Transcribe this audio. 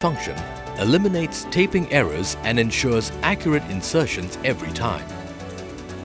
function eliminates taping errors and ensures accurate insertions every time.